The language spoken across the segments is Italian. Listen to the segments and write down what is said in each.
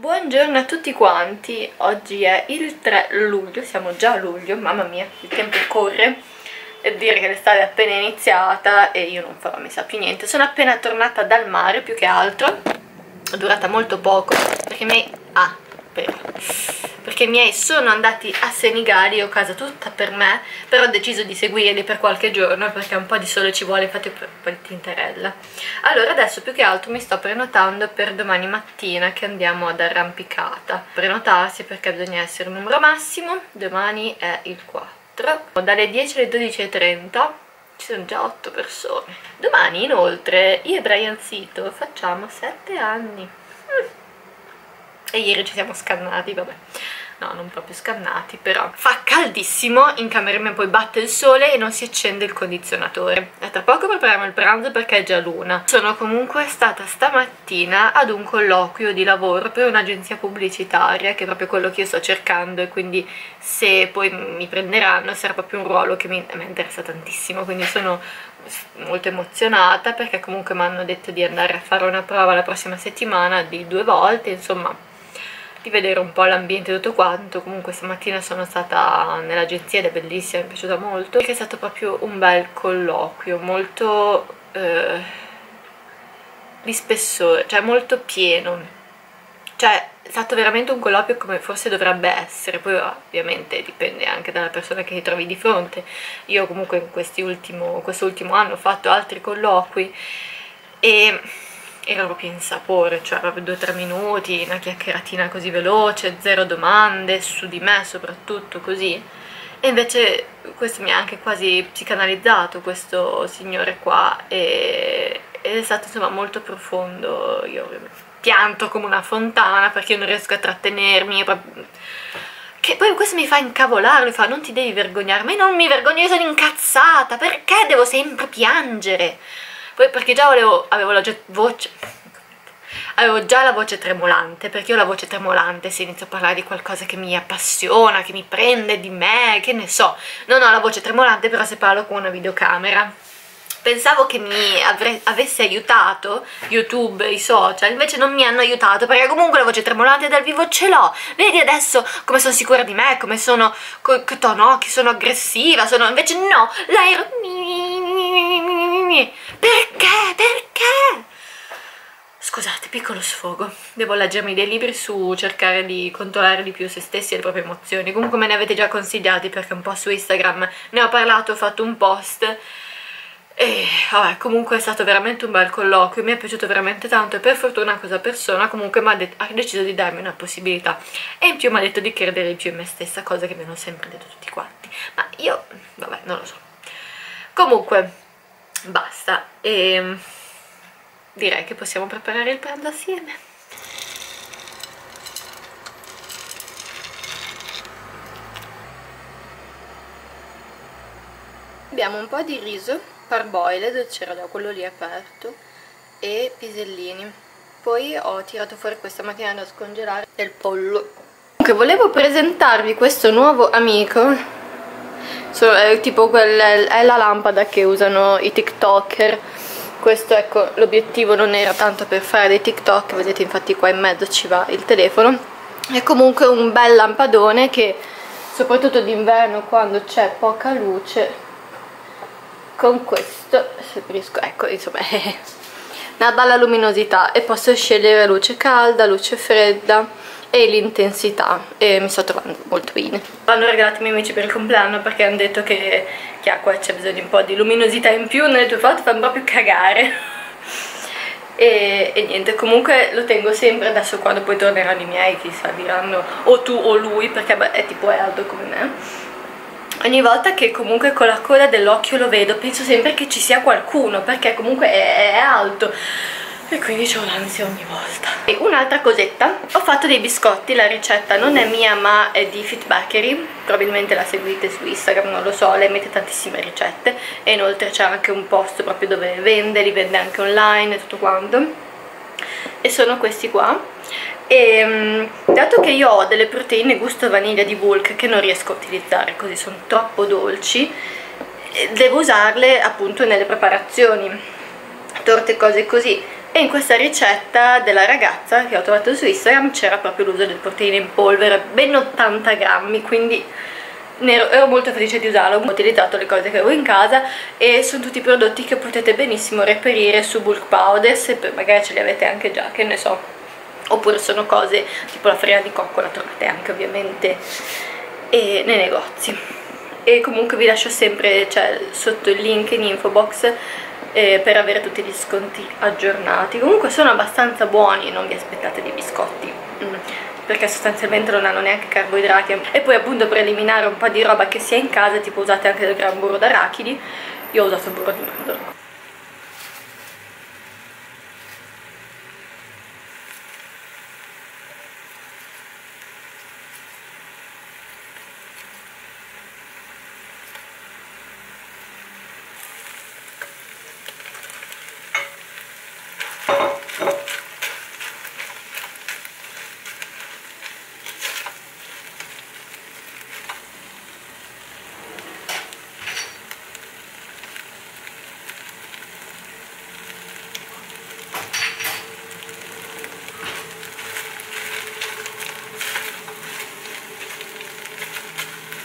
Buongiorno a tutti quanti, oggi è il 3 luglio, siamo già a luglio, mamma mia, il tempo corre. E dire che l'estate è appena iniziata e io non farò mi sa più niente. Sono appena tornata dal mare più che altro. È durata molto poco perché mi... ah, però perché i miei sono andati a Senigali, ho casa tutta per me, però ho deciso di seguirli per qualche giorno perché un po' di sole ci vuole, ho un po' di tinterella. Allora adesso più che altro mi sto prenotando per domani mattina che andiamo ad arrampicata. Prenotarsi perché bisogna essere il numero massimo, domani è il 4. Dalle 10 alle 12.30 ci sono già 8 persone. Domani inoltre io e Brian Sito facciamo 7 anni. Mm. E ieri ci siamo scannati, vabbè no non proprio scannati però fa caldissimo in camera mia poi batte il sole e non si accende il condizionatore. E tra poco prepariamo il pranzo perché è già luna. Sono comunque stata stamattina ad un colloquio di lavoro per un'agenzia pubblicitaria che è proprio quello che io sto cercando e quindi se poi mi prenderanno sarà proprio un ruolo che mi, mi interessa tantissimo. Quindi sono molto emozionata perché comunque mi hanno detto di andare a fare una prova la prossima settimana di due volte insomma di vedere un po' l'ambiente e tutto quanto. Comunque stamattina sono stata nell'agenzia ed è bellissima, mi è piaciuta molto. Perché è stato proprio un bel colloquio molto eh, di spessore, cioè molto pieno. Cioè è stato veramente un colloquio come forse dovrebbe essere. Poi ovviamente dipende anche dalla persona che ti trovi di fronte. Io comunque in quest'ultimo quest anno ho fatto altri colloqui e era proprio in sapore, cioè proprio due o tre minuti, una chiacchieratina così veloce, zero domande, su di me soprattutto così. E invece questo mi ha anche quasi psicanalizzato, questo signore qua, e, ed è stato insomma molto profondo. Io pianto come una fontana perché io non riesco a trattenermi. Che poi questo mi fa incavolare, mi fa non ti devi vergognare, ma io non mi vergogno, io sono incazzata, perché devo sempre piangere? Perché già volevo, avevo la voce avevo già la voce tremolante perché io la voce tremolante se inizio a parlare di qualcosa che mi appassiona, che mi prende di me, che ne so. Non ho la voce tremolante però se parlo con una videocamera. Pensavo che mi avesse aiutato YouTube, i social, invece non mi hanno aiutato perché comunque la voce tremolante dal vivo ce l'ho. Vedi adesso come sono sicura di me, come sono, che tono, che sono aggressiva, sono invece no, l'aereo... Perché? Perché? Scusate, piccolo sfogo. Devo leggermi dei libri su cercare di controllare di più se stessi e le proprie emozioni. Comunque me ne avete già consigliati perché un po' su Instagram ne ho parlato, ho fatto un post e vabbè, comunque è stato veramente un bel colloquio, mi è piaciuto veramente tanto e per fortuna questa persona comunque ha, ha, deciso di darmi una possibilità e in più mi ha detto di credere in più in me stessa, cosa che mi hanno sempre detto tutti quanti, ma io, vabbè, non lo so. Comunque, basta e direi che possiamo preparare il pranzo assieme. Abbiamo un po' di riso parboiled, c'era già quello lì aperto, e pisellini. Poi ho tirato fuori questa mattina da scongelare del pollo. Comunque volevo presentarvi questo nuovo amico, so, è tipo quel, è la lampada che usano i tiktoker. Questo ecco, l'obiettivo non era tanto per fare dei tiktok, vedete infatti qua in mezzo ci va il telefono. È comunque un bel lampadone che soprattutto d'inverno quando c'è poca luce con questo se riesco, ecco insomma una bella luminosità e posso scegliere luce calda, luce fredda e l'intensità e mi sto trovando molto bene. L'hanno regalato i miei amici per il compleanno perché hanno detto che, che qua c'è bisogno di un po' di luminosità in più nelle tue foto fanno proprio cagare. E, e, niente comunque lo tengo sempre adesso quando poi torneranno i miei chissà diranno o tu o lui perché beh, è tipo è alto come me. Ogni volta che comunque con la coda dell'occhio lo vedo penso sempre che ci sia qualcuno perché comunque è, è alto e quindi ho l'ansia ogni volta. E un'altra cosetta. Ho fatto dei biscotti la ricetta non è mia ma è di Fit Bakery. Probabilmente la seguite su Instagram non lo so lei mette tantissime ricette. E inoltre c'è anche un posto proprio dove vende li vende anche online e tutto quanto. E sono questi qua. E um, dato che io ho delle proteine gusto vaniglia di bulk che non riesco a utilizzare così sono troppo dolci eh, devo usarle appunto nelle preparazioni. Torte cose così e in questa ricetta della ragazza che ho trovato su Instagram c'era proprio l'uso del proteine in polvere ben 80 grammi quindi ero, ero molto felice di usarlo. Ho utilizzato le cose che avevo in casa e sono tutti prodotti che potete benissimo reperire su bulk powder se magari ce li avete anche già che ne so. Oppure sono cose tipo la farina di cocco la trovate anche ovviamente nei negozi. E comunque vi lascio sempre cioè, sotto il link in info box eh, per avere tutti gli sconti aggiornati. Comunque sono abbastanza buoni non vi aspettate dei biscotti. Mm, perché sostanzialmente non hanno neanche carboidrati. E poi appunto per eliminare un po' di roba che sia in casa tipo usate anche del gran burro d'arachidi io ho usato il burro di mandorla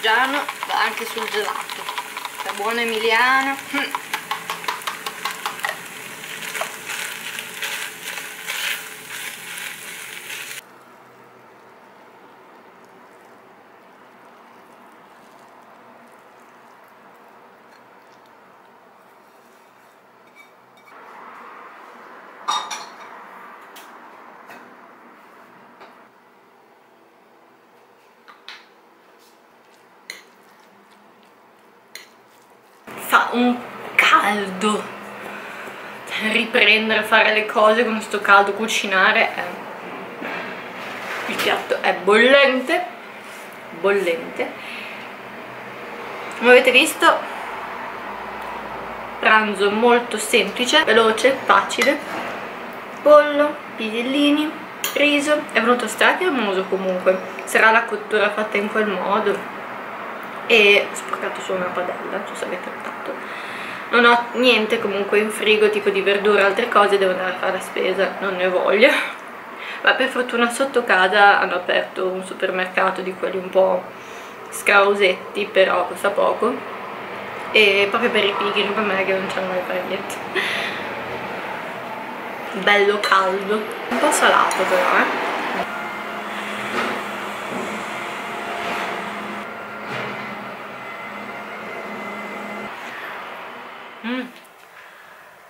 Giano va anche sul gelato. La buona emiliana un caldo. Riprendere fare le cose con questo caldo cucinare è... il piatto è bollente bollente. Come avete visto pranzo molto semplice veloce, facile. Pollo, pisellini riso. È venuto stracremoso comunque. Sarà la cottura fatta in quel modo e sporcato solo una padella, non so se avete notato. Non ho niente comunque in frigo tipo di verdura altre cose, devo andare a fare la spesa, non ne voglio. Ma per fortuna sotto casa hanno aperto un supermercato di quelli un po' scausetti però costa poco. E proprio per i pigri per me che non c'hanno mai fare niente. Bello caldo. Un po' salato però eh Mm.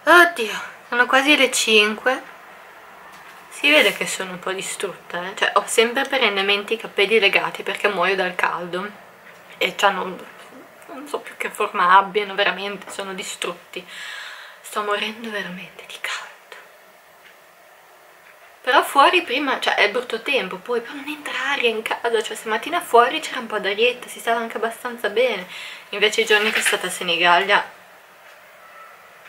Oddio, sono quasi le 5. Si vede che sono un po' distrutta, eh? Cioè, ho sempre perennemente i capelli legati perché muoio dal caldo. E hanno... non so più che forma abbiano, veramente, sono distrutti. Sto morendo veramente di caldo. Però fuori prima, cioè è brutto tempo, poi però non entra aria in casa, cioè stamattina fuori c'era un po' d'arietta, si stava anche abbastanza bene. Invece i giorni che è stata a Senigallia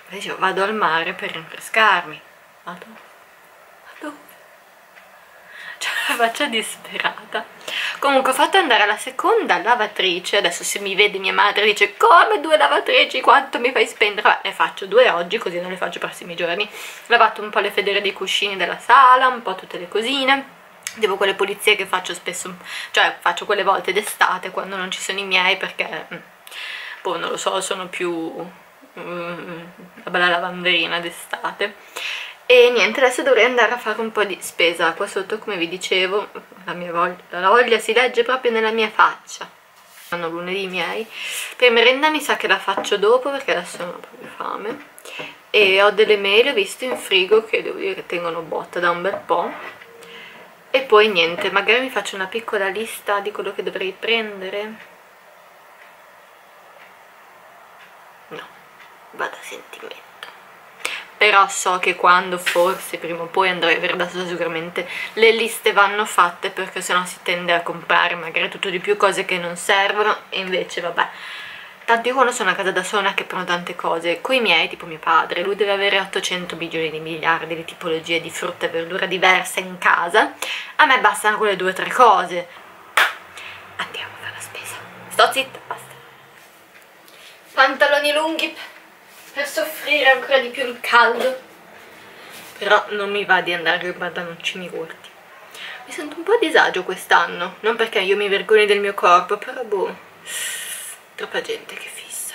dicevo vado al mare per rinfrescarmi. Vado? Vado? Cioè la faccia disperata. Comunque ho fatto andare la seconda lavatrice. Adesso se mi vede mia madre dice come due lavatrici? Quanto mi fai spendere? Vabbè, ne faccio due oggi così non le faccio i prossimi giorni. Ho lavato un po' le federe dei cuscini della sala un po' tutte le cosine. Devo quelle pulizie che faccio spesso cioè faccio quelle volte d'estate quando non ci sono i miei perché mm, boh non lo so sono più Mm, la bella lavanderina d'estate. E niente adesso dovrei andare a fare un po' di spesa qua sotto come vi dicevo la, voglia, la voglia si legge proprio nella mia faccia. Hanno lunedì miei. Per merenda mi sa che la faccio dopo perché adesso non ho proprio fame. E ho delle mele visto in frigo che devo dire che tengono botta da un bel po' e poi niente magari mi faccio una piccola lista di quello che dovrei prendere vado a sentimento. Però so che quando forse prima o poi andrò a avere da sicuramente le liste vanno fatte perché sennò si tende a comprare magari tutto di più cose che non servono e invece vabbè tanto io quando sono a casa da sola che prendo tante cose. Coi miei tipo mio padre lui deve avere 800 milioni di miliardi di tipologie di frutta e verdura diverse in casa. A me bastano quelle due o tre cose. Andiamo a fare la spesa. Sto zitta basta. Pantaloni lunghi per soffrire ancora di più il caldo. Però non mi va di andare con i pantaloncini corti. Mi sento un po' a disagio quest'anno non perché io mi vergogno del mio corpo però boh troppa gente che fissa.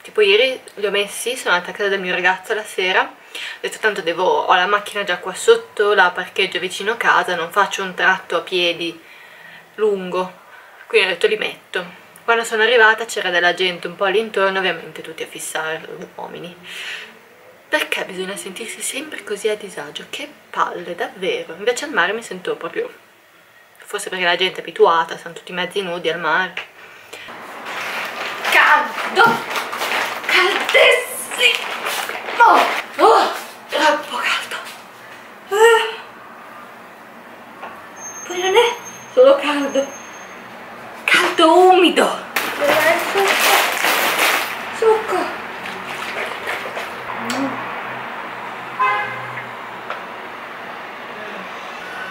Tipo ieri li ho messi sono andata a casa del mio ragazzo la sera ho detto tanto devo ho la macchina già qua sotto la parcheggio vicino casa non faccio un tratto a piedi lungo. Quindi ho detto li metto quando sono arrivata c'era della gente un po' all'intorno ovviamente tutti a fissare uomini perché bisogna sentirsi sempre così a disagio? Che palle, davvero. Invece al mare mi sento proprio... Forse perché la gente è abituata, sono tutti mezzi nudi al mare. Caldo! Caldissimo! Oh, troppo caldo! Eh. Poi non è solo caldo, caldo umido! Essere succo! Succo!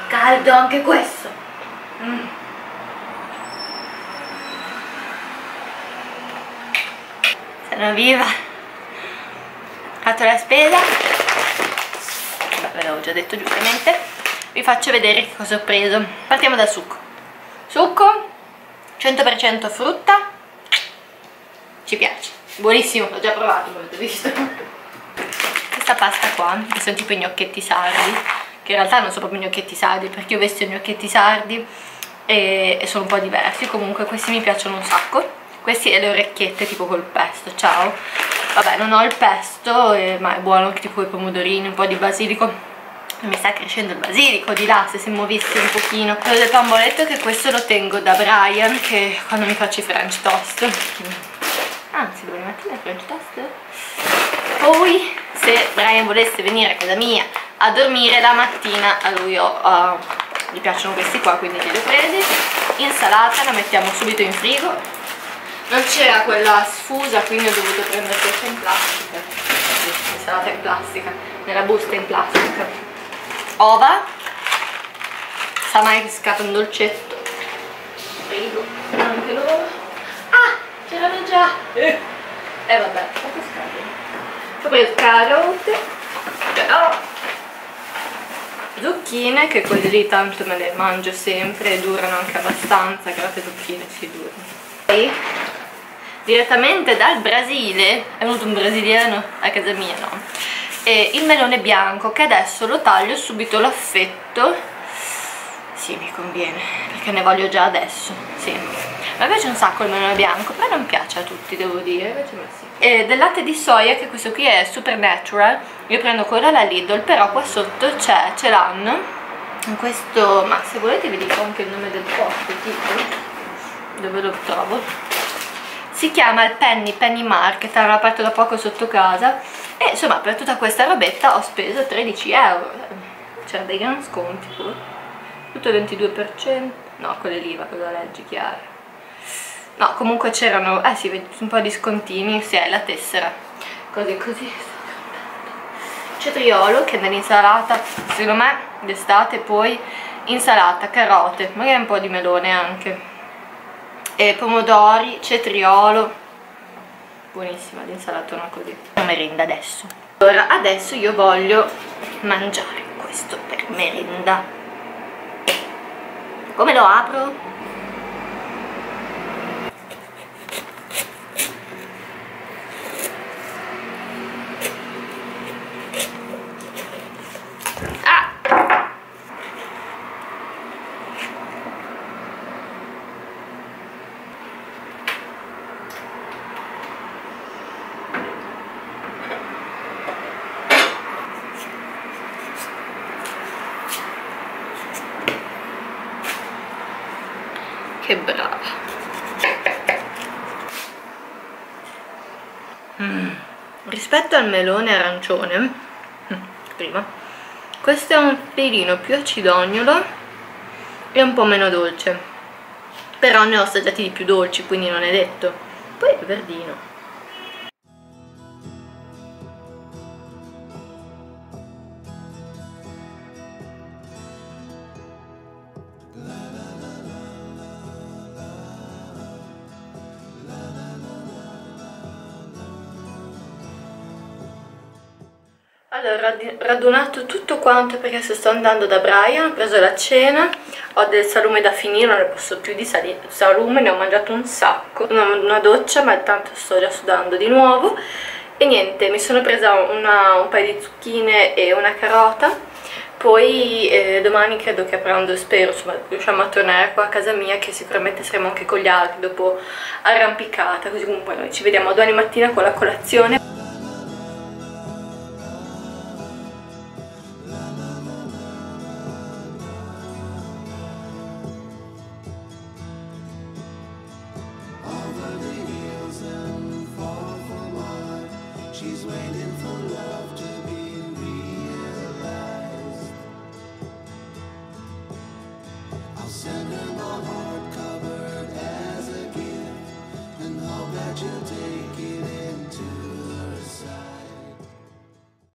caldo anche questo mm. sono viva ho fatto la spesa ve l'avevo già detto giustamente vi faccio vedere che cosa ho preso partiamo dal succo succo 100% frutta. Ci piace. Buonissimo, l'ho già provato come avete visto. Questa pasta qua che sono tipo i gnocchetti sardi che in realtà non sono proprio gnocchetti sardi perché io vesto i gnocchetti sardi e, e sono un po' diversi. Comunque questi mi piacciono un sacco. Questi e le orecchiette tipo col pesto ciao. Vabbè non ho il pesto eh, ma è buono tipo i pomodorini un po' di basilico mi sta crescendo il basilico di là se si muovesse un pochino. Ho detto a Amboletto che questo lo tengo da Brian che quando mi faccio i french toast. Anzi domani mattina i french toast. Poi se Brian volesse venire a casa mia a dormire la mattina a lui ho, uh, gli piacciono questi qua quindi li ho presi insalata la mettiamo subito in frigo. Non c'era quella sfusa quindi ho dovuto prendere questa in plastica. Insalata in plastica nella busta in plastica ova. Sa mai che scappa un dolcetto? Frigo anche loro ah c'erano già. E eh, vabbè. Fatto scatole ho preso carote. Però zucchine che quelle lì tanto me le mangio sempre e durano anche abbastanza grazie zucchine si durano. Direttamente dal Brasile. È venuto un brasiliano a casa mia no e il melone bianco che adesso lo taglio subito l'affetto. Sì mi conviene perché ne voglio già adesso sì. A me piace un sacco il melone bianco però non piace a tutti devo dire e del latte di soia che questo qui è super natural io prendo quello alla Lidl però qua sotto c'è, ce l'hanno questo, ma se volete vi dico anche il nome del posto tipo dove lo trovo. Si chiama il Penny Penny Market l'hanno aperto da poco sotto casa e insomma per tutta questa robetta ho speso 13 euro. C'era dei gran sconti pure. Tutto il 22% no quelle lì va con la legge chiara no comunque c'erano eh sì un po' di scontini se hai la tessera. Così così. Cetriolo che nell'insalata secondo me d'estate poi insalata, carote magari un po' di melone anche. E pomodori, cetriolo buonissima l'insalatona così merenda adesso allora adesso io voglio mangiare questo per merenda come lo apro? che al melone arancione. Mm, prima. Questo è un pelino più acidognolo e un po' meno dolce. Però ne ho assaggiati di più dolci quindi non è detto. Poi è verdino Allora, ho radunato tutto quanto perché sto andando da Brian, ho preso la cena, ho del salume da finire, non ne posso più di salume, ne ho mangiato un sacco, una, una doccia ma tanto sto già sudando di nuovo. E niente, mi sono presa una, un paio di zucchine e una carota. Poi eh, domani credo che aprendo, spero, insomma, riusciamo a tornare qua a casa mia che sicuramente saremo anche con gli altri dopo arrampicata, così comunque noi ci vediamo domani mattina con la colazione